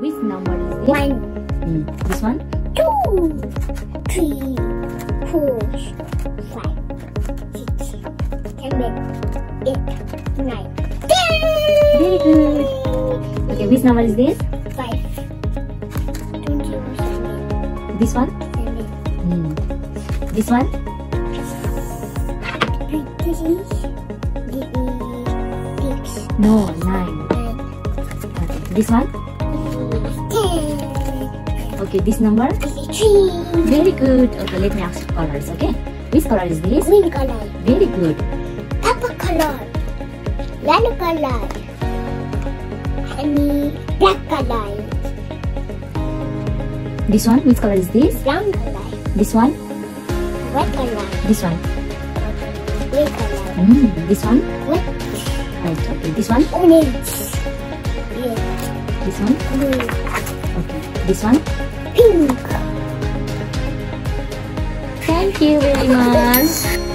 Which number is this? One, Hmm. This one? two, three, four, five, six, seven, eight, nine, ten. Very good. Okay, which number is this? Five. This one? Seven. Hmm. This one? Three. Six. No, nine. Nine. Okay. This one? Ten. Okay, this number? Three. Very good. Okay, let me ask colors, okay? Which color is this? Green color. Very good. Purple color. Yellow color. And black color. This one? Which color is this? Brown color. This one? White color. This one? Grey color. Hmm. This one? White. Right, okay. This one? Orange. Red. This one? Blue. Okay. This one? Pink. Thank you very much.